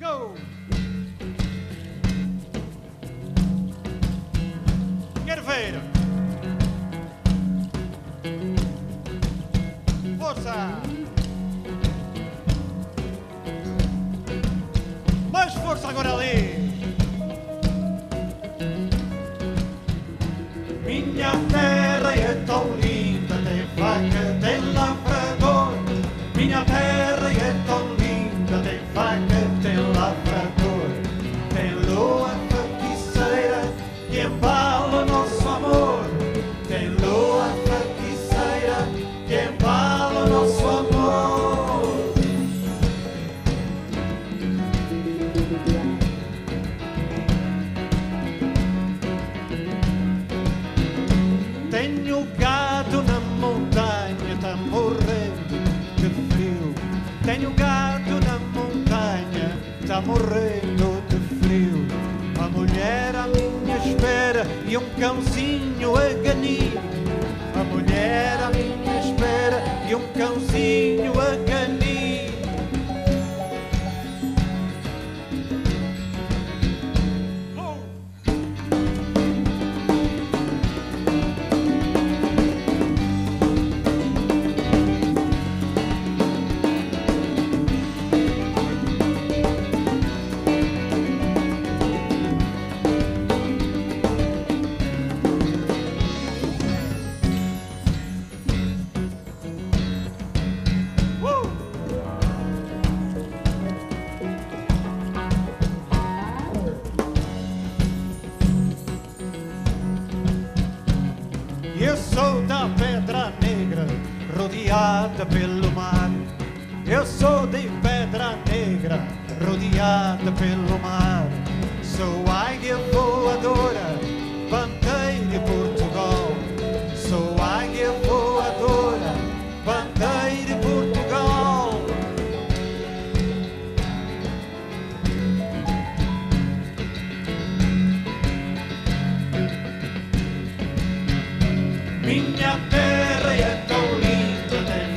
Go! Quero ver! Força! Mais força agora ali! Minha terra é tão linda, tem faca, tem lavrador. Tenho gado na montanha, tá morrendo de frio. Tenho gado na montanha, tá morrendo de frio. A mulher à minha espera e um cãozinho a ganir. A mulher à minha espera e um cãozinho rodeada pelo mar. Eu sou de pedra negra, rodeada pelo mar. Sou águia voadora, bandeira de Portugal. Sou águia voadora, bandeira de Portugal. Minha terra